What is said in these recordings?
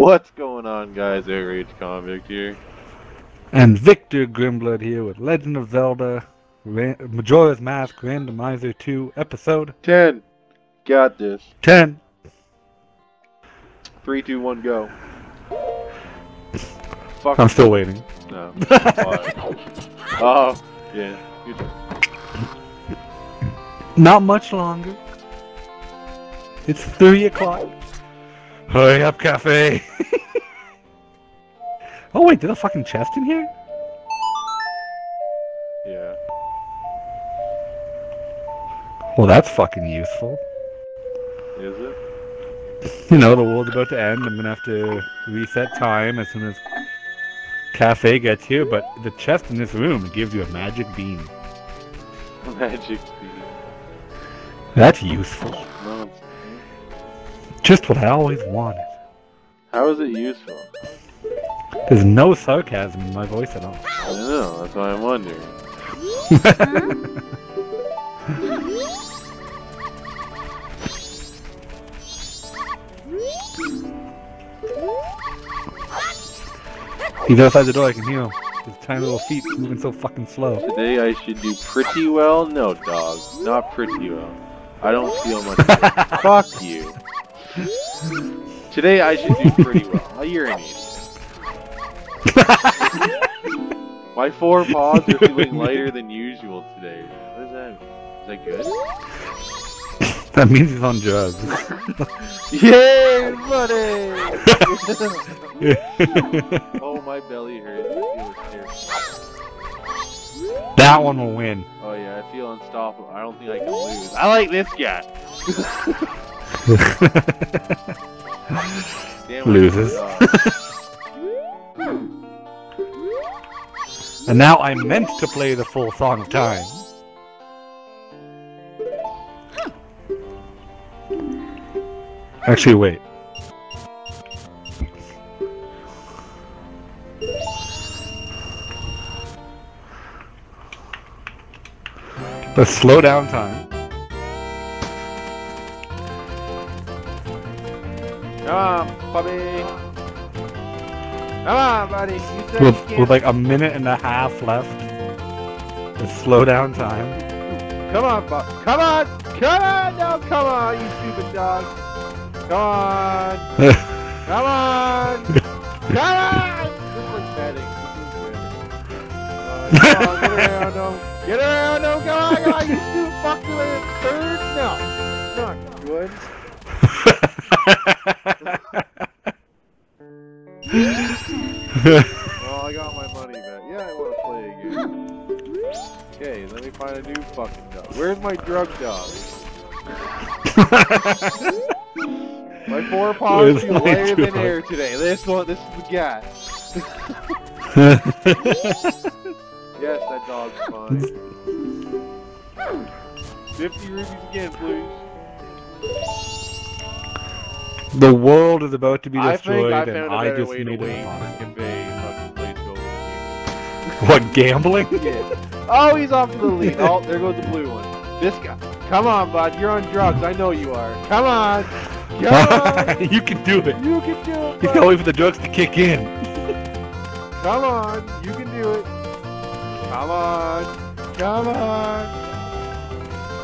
What's going on, guys? OutRaged Convict here. And Victor Grimblood here with Legend of Zelda Ran- Majora's Mask Randomizer 2 Episode 10. Got this. 10. 3, 2, 1, go. Fuck. I'm still waiting. No. Oh, yeah. Good job. Not much longer. It's 3 o'clock. Hurry up, Kafei! oh wait, there's a fucking chest in here? Yeah. Well, that's fucking useful. Is it? You know, the world's about to end. I'm gonna have to reset time as soon as Kafei gets here. But the chest in this room gives you a magic beam. Magic beam. That's useful. Just what I always wanted. How is it useful? There's no sarcasm in my voice at all. I don't know. That's why I'm wondering. He's outside the door. I can hear him. His tiny little feet moving so fucking slow. Today I should do pretty well? No, dog. Not pretty well. I don't feel much better. Fuck you. Today I should do pretty well. You're an. My four paws are feeling lighter than usual today. What is that? Is that good? That means he's on drugs. Yay, buddy! oh, my belly hurts. I feel terrible. that one will win. Oh yeah, I feel unstoppable. I don't think I can lose. I like this guy. Loses. and now I meant to play the full Song Time. Actually, wait. Let's slow down time. Buddy. With, with like a minute and a half left. Let's slow down time. Come on, pup. Come on. Come on. No, come on, you stupid dog. Come on. Come on. Come on. This is like betting. This is good. Uh, come on, get around him. Get around him. Come on, come on. You stupid fucker. Third. No. Not good. Oh, I got my money back. Yeah, I want to play again. Okay, let me find a new fucking dog. Where's my drug dog? My four paws feel lighter than air today. This one, this is the guy. Yes, that dog's fine. 50 rupees again, please. the world is about to be destroyed, I and I just way to What gambling? Yeah. Oh, he's off to the lead. Oh, there goes the blue one. This guy. Come on, bud. You're on drugs. I know you are. Come on. Come on. you can do it. You can do it. You gotta wait for the drugs to kick in. Come on. You can do it. Come on. Come on.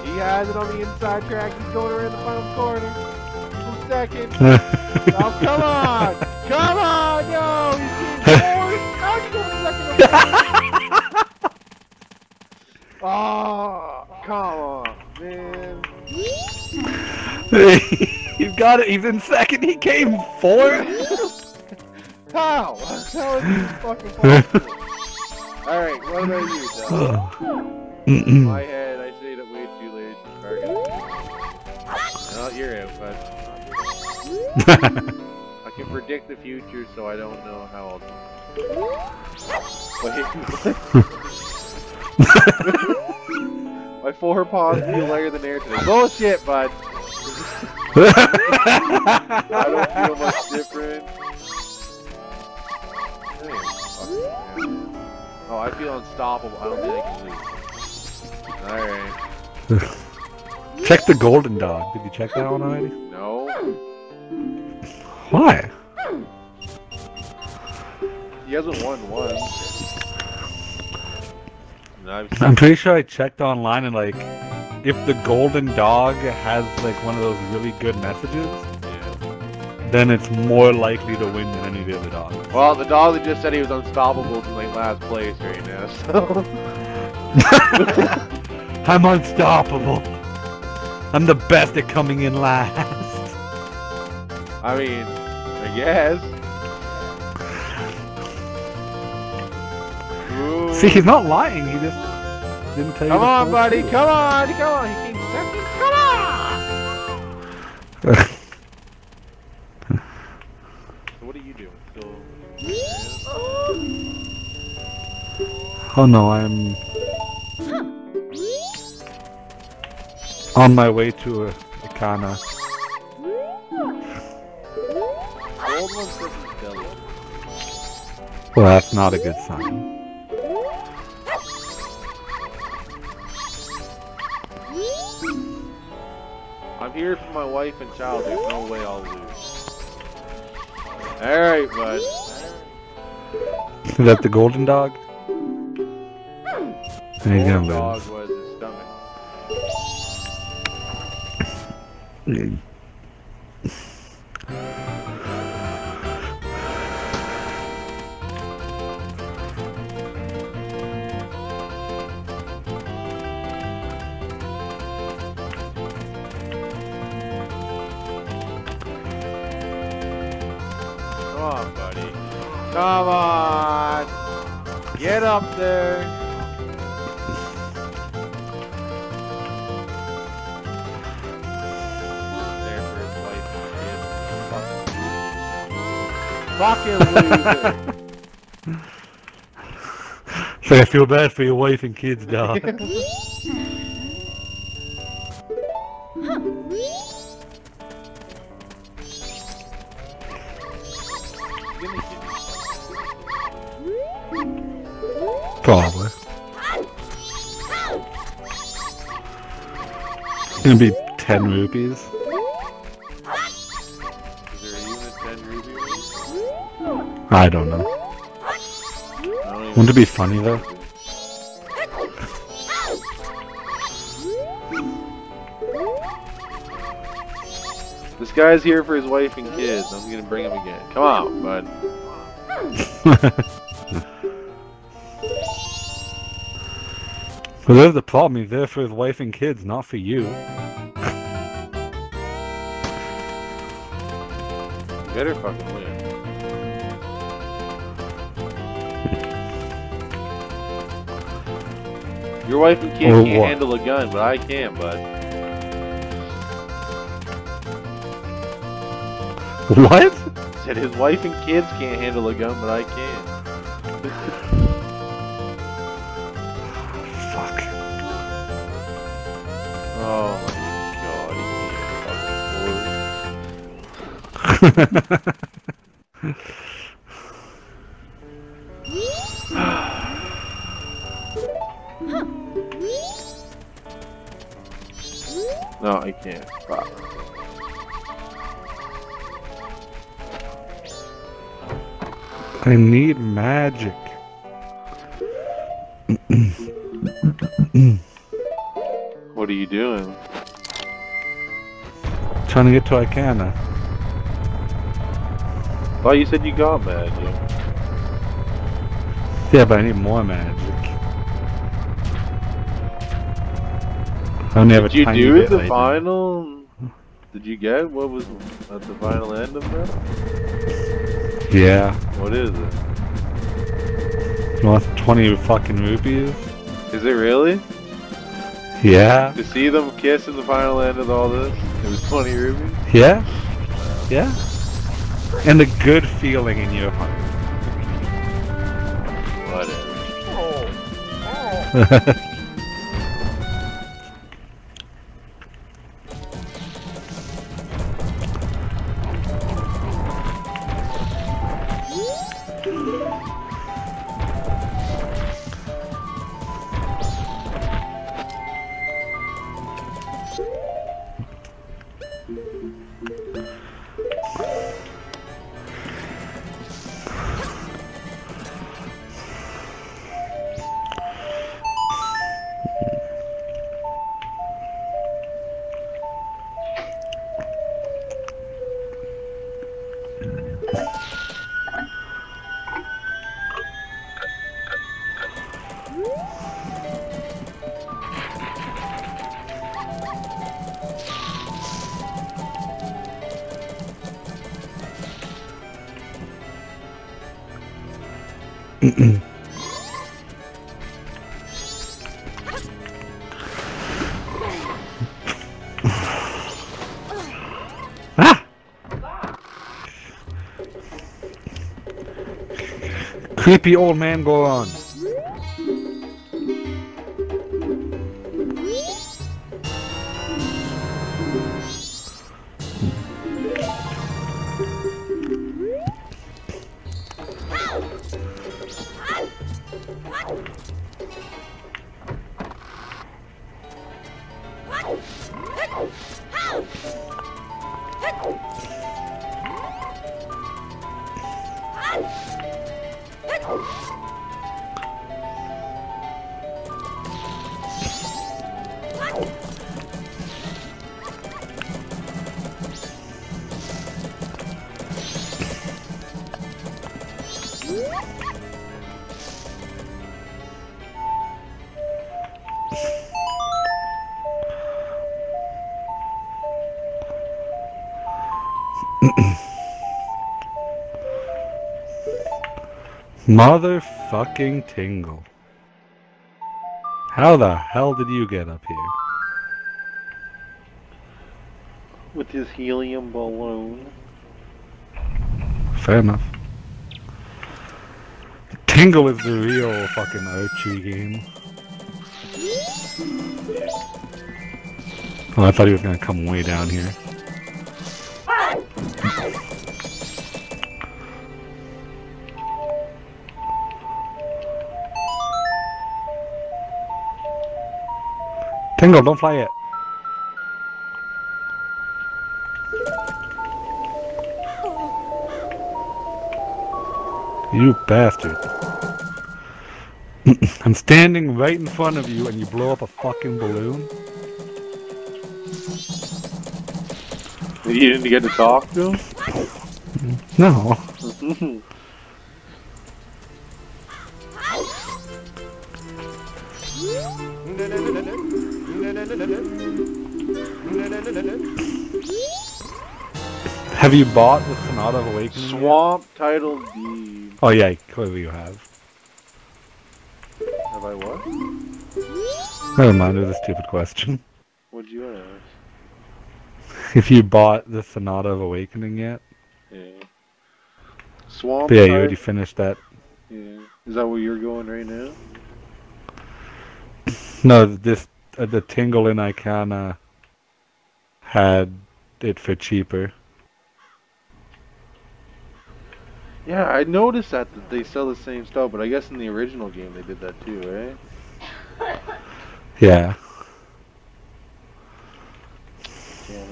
He has it on the inside track. He's going around the final corner. From second. Oh, come on. Come on. No. He's getting fourth. Oh, How's he going second? Oh, come on, man. you got it. He's in second. He came fourth. How? How is this fucking possible? Alright, what about you, dog? In my head, I stayed up way too late to target. No, you're out, bud. I can predict the future, so I don't know how I'll do. Wait, My four paws feel lighter than air today. Bullshit, bud. I don't feel much different. Oh, I feel unstoppable. I don't think I can lose. Alright. check the golden dog. Did you check that one already? No. Why? He hasn't won once. And I've seen- I'm pretty sure I checked online and like, if the golden dog has like one of those really good messages, yeah. then it's more likely to win than any of the other dogs. Well, the dog that just said he was unstoppable is in like last place right now. So I'm unstoppable. I'm the best at coming in last. I mean, I guess. See, he's not lying. He just didn't tell you. Come on, buddy. Come on. Come on. He keeps second. Come on. So what are you doing? Oh no, I'm on my way to a Ikana. Old one says he's belly. Well, that's not a good sign. I'm here for my wife and child. There's no way I'll lose. Alright, bud. Is that the golden dog? Gonna Old dog lose. was his stomach. And kid. Fucking loser. So I feel bad for your wife and kids, dog. Probably. It's gonna be 10 rupees. I don't know. Wouldn't it be funny though? This guy's here for his wife and kids. I'm gonna bring him again. Come on, bud. Well, there's the problem. He's there for his wife and kids, not for you. Better fucking win. Your wife and kids Or can't what? handle a gun, but I can, bud. What? Said his wife and kids can't handle a gun, but I can. Fuck. Oh my god, No, I can't. Fuck. I need magic. What are you doing? Trying to get to Ikana. Thought oh, you said you got magic. Yeah, but I need more magic. Did you tiny do bit the right now. final? Did you get what was at the final end of that? Yeah. What is it? You want 20 fucking rupees? Is it really? Yeah. To see them kiss in the final end of all this? It was 20 rupees? Yeah? Yeah? And a good feeling in your heart. Whatever. ah! Creepy old man go on. Motherfucking tingle. How the hell did you get up here? With his helium balloon. Fair enough. Tingle is the real fucking Archie game. Oh, I thought he was gonna come way down here. Don't fly it. You bastard. I'm standing right in front of you and you blow up a fucking balloon? You didn't get to talk to him? No. Mm-hmm. Have you bought the Sonata of Awakening? yet? Swamp title deed. Oh yeah, clearly you have. Have I what? Never mind, it was a stupid question. What'd you ask? If you bought the Sonata of Awakening yet? Yeah. Swamp But yeah, you already finished that. Yeah. Is that where you're going right now? No, this uh, the Tingle in Ikana had it for cheaper. Yeah, I noticed that, that they sell the same stuff, but I guess in the original game they did that too, right? Yeah. Yeah.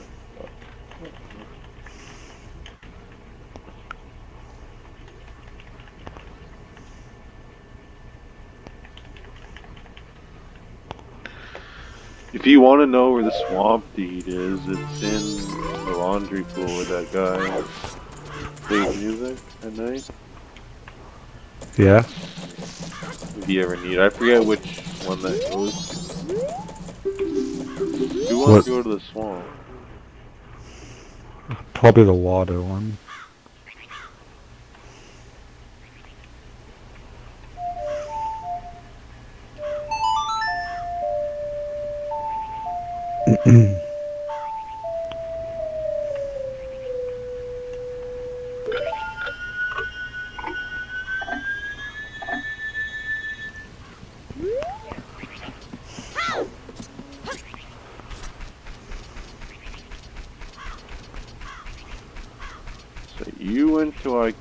If you want to know where the swamp deed is, it's in the laundry pool with that guy. Music at night. Yeah. If you ever need, I forget which one that goes. You want What? to go to the swamp? Probably the water one. Went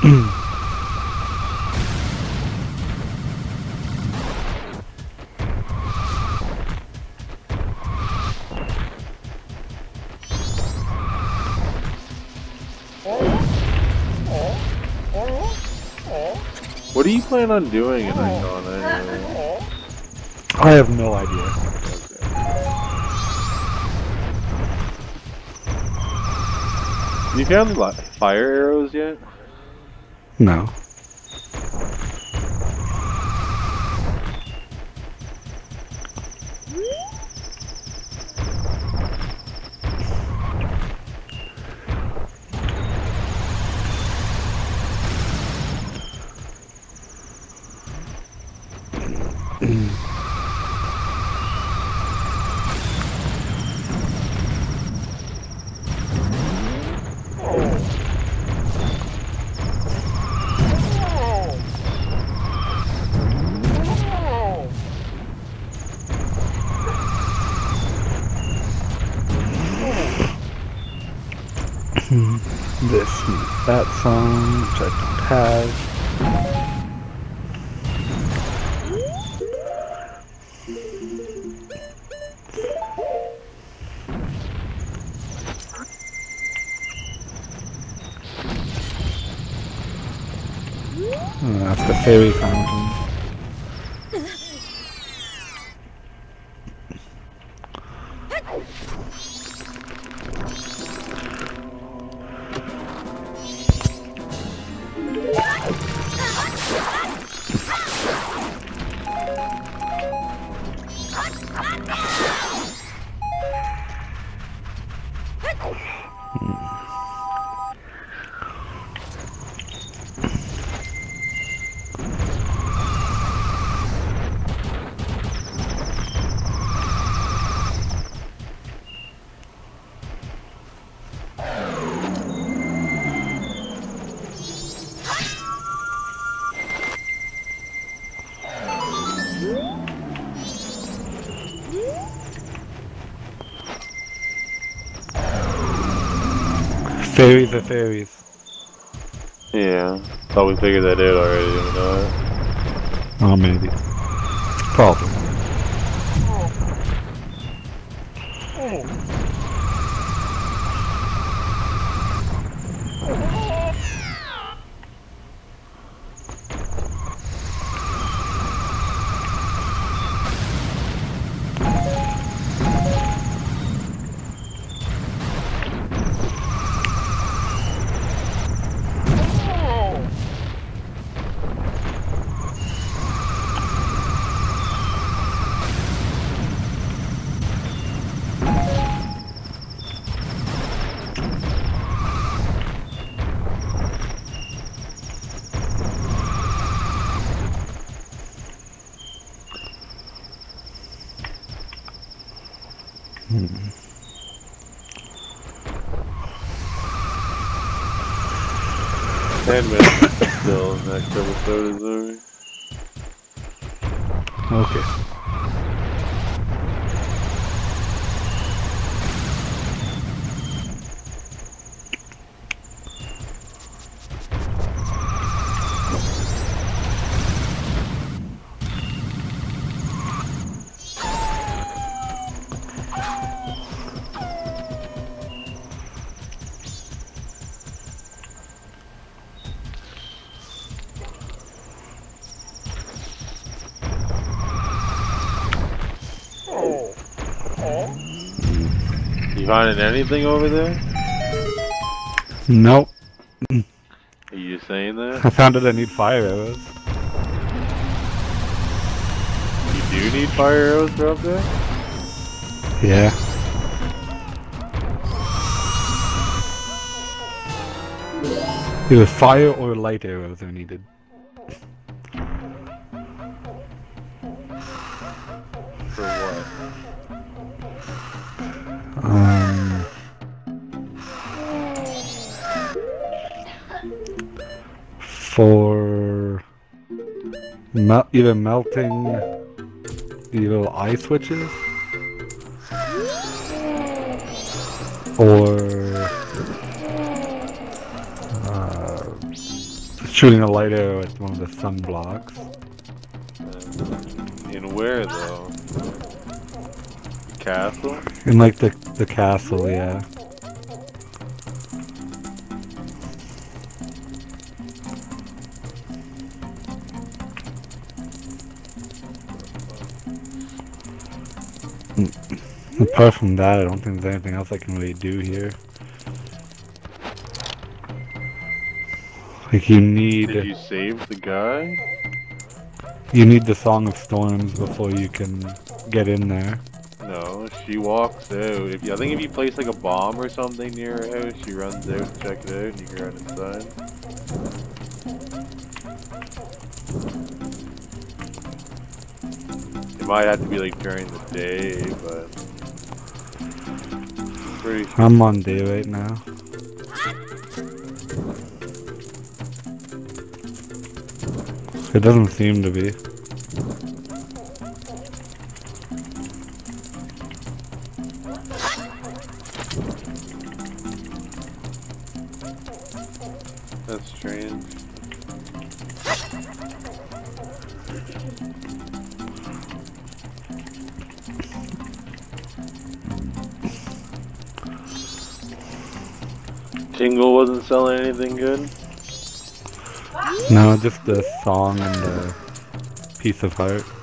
What do you plan on doing in Icon anyway? I have no idea. You found fire arrows yet? No. This which I don't have. Oh, that's the fairy Fairies are fairies. Yeah. Thought we figured that out already, know Oh, maybe. Probably. Ten minutes still next episode is over. Finding anything over there? Nope. Are you saying that? I found it I need fire arrows. You do need fire arrows for up there? Yeah. Either fire or light arrows are needed. For mel- either melting the little eye switches or uh, shooting a light arrow at one of the sun blocks. In where though? The castle? In like the the castle, yeah. Apart from that, I don't think there's anything else I can really do here. Like you need Did you save the guy? you need the Song of Storms before you can get in there. No, she walks out. If you, I think if you place like a bomb or something near her house, she runs out to check it out and you can run inside. It might have to be like during the day, but I'm on day right now. It doesn't seem to be. Just the song and the piece of heart.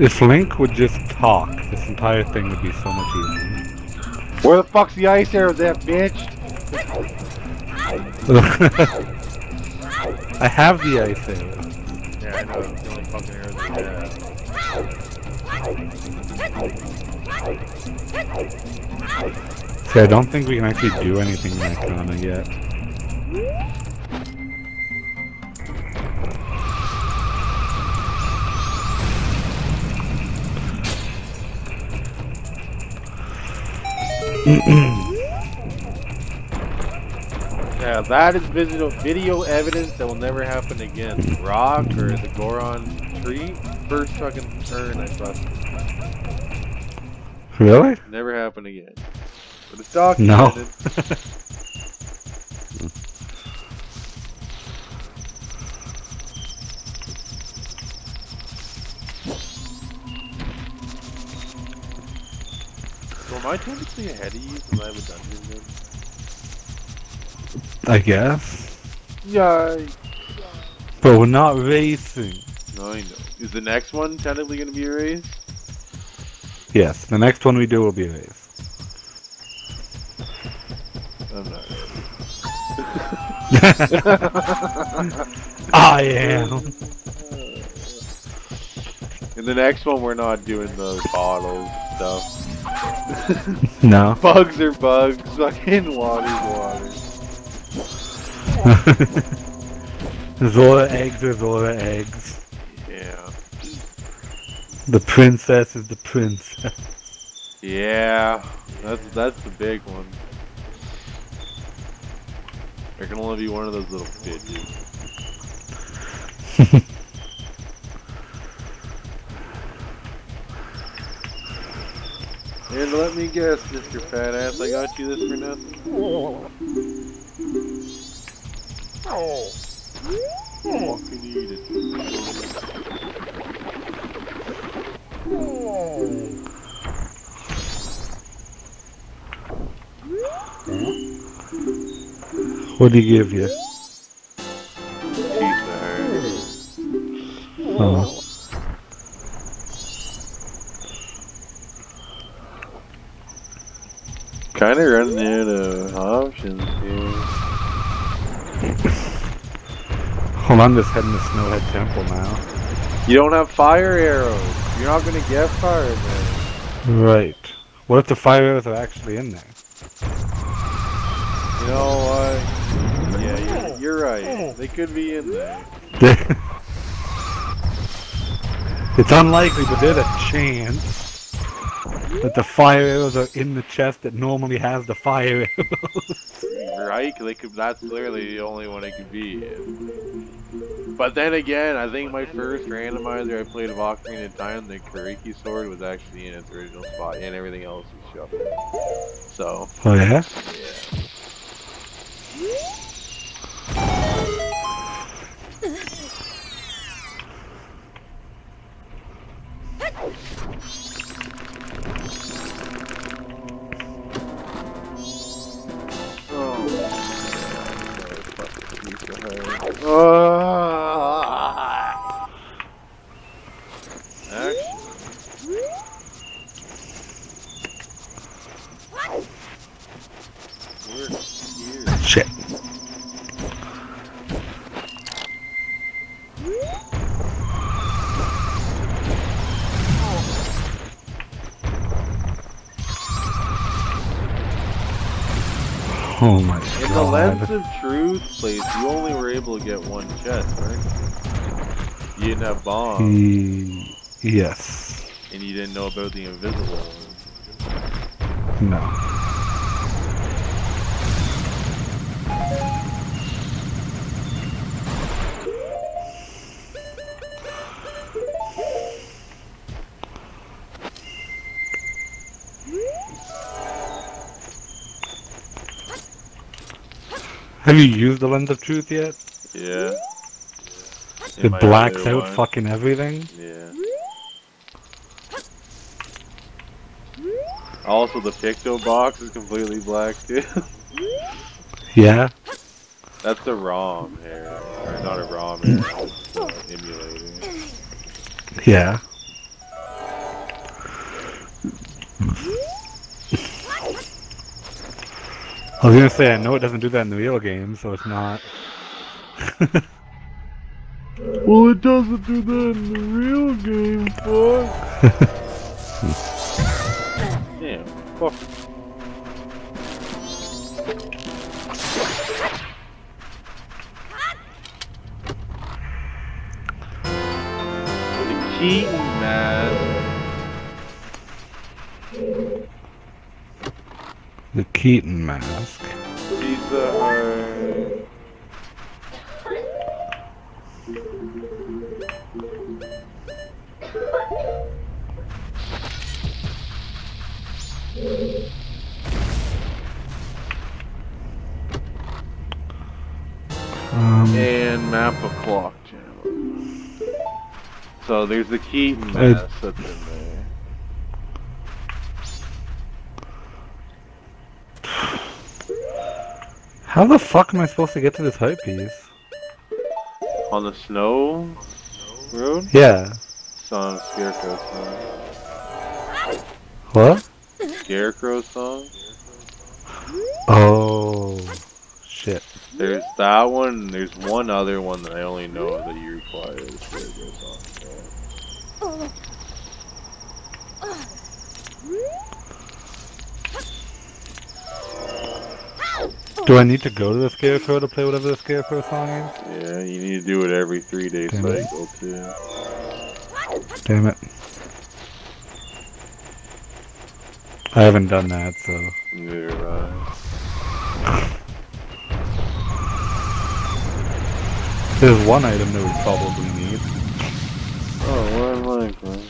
If Link would just talk, this entire thing would be so much easier. Where the fuck's the ice arrow, that bitch? I have the ice arrow. Yeah, I know. It's the only fucking arrow they have. See, I don't think we can actually do anything in Ikana yet. Yeah, that is video, video evidence that will never happen again. Rock or the Goron tree, first fucking turn I busted. Really? Never happen again. But it's No. documented. So am I technically ahead of you because I have a dungeon then? I guess. Yeah. But we're not racing. No, I know. Is the next one technically going to be a race? Yes, the next one we do will be a race. I'm not I am. In the next one, we're not doing the bottles stuff. No. Bugs are bugs. Fucking water's water. Zora eggs are Zora eggs. Yeah. The princess is the princess. Yeah. That's that's the big one. There can only be one of those little bitches. And let me guess, Mr. Fat Ass, I got you this for nothing. Fucking eat it. What do you give you? Hold on, just heading to Snowhead Temple now. You don't have fire arrows. You're not gonna get fire then. Right. What if the fire arrows are actually in there? You know what? Yeah, you're, you're right. They could be in there. it's unlikely, but there's a chance that the fire arrows are in the chest that normally has the fire arrows. Right? They could. That's literally the only one it could be. But then again, I think my first randomizer I played of Ocarina of Time, the Kokiri sword was actually in its original spot, and everything else was shuffled. So, oh yeah? yeah. Actually. Shit. Oh my In the. Lens of Truth place, you only were able to get one chest, right? You didn't have bombs, He... Yes. and you didn't know about the invisible ones. No. Have you used the lens of truth yet? Yeah. In It blacks out one. fucking everything. Yeah. Also, the Picto box is completely black too. Yeah. That's the ROM here. or not a ROM it's emulator. Yeah. I was gonna say I know it doesn't do that in the real game, so it's not. Well, it doesn't do that in the real game, fuck. Damn, fuck. The Keaton Keaton mask. These are. Um, and map of clock channel. So there's the Keaton mask that's in there. How the fuck am I supposed to get to this hype piece? On the snow road? Yeah. Song, Scarecrow song. What? Scarecrow song? Oh. Shit. There's that one, there's one other one that I only know that you require the Scarecrow song. for. Do I need to go to the Scarecrow to play whatever the Scarecrow song is? Yeah, you need to do it every three day Damn it. cycle too. Damn it. I haven't done that, so. Neither have I. There's one item that we probably need. Oh, where am I going?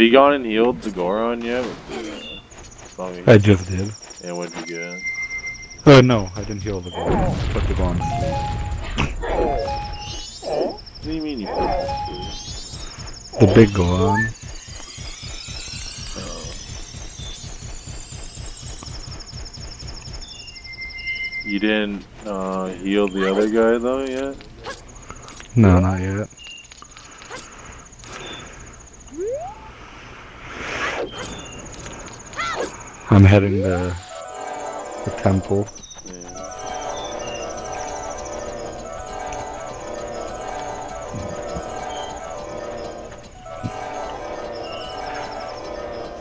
Have you gone and healed the Goron yet? I just did. And what'd you get? Oh no, I didn't heal the Goron. Put the Goron. What do you mean you put it The big Goron. You didn't uh, heal the other guy though yet? No, not yet. I'm heading to the temple.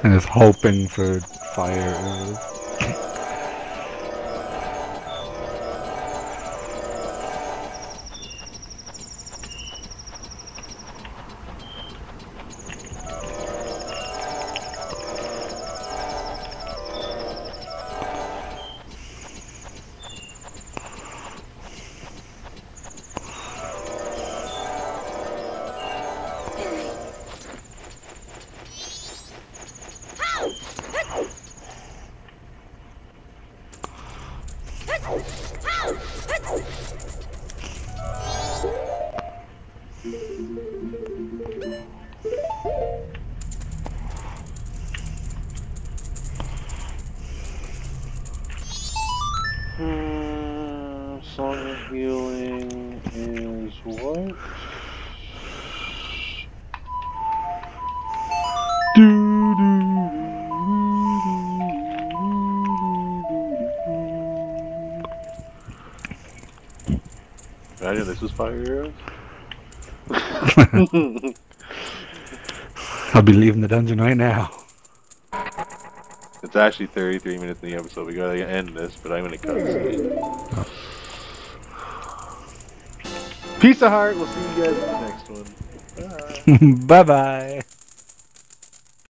And is hoping for fire this was fire arrows. I'll be leaving the dungeon right now. It's actually 33 minutes in the episode. We gotta end this, but I'm gonna cut it. Peace of heart. We'll see you guys in the next one. Bye. bye bye.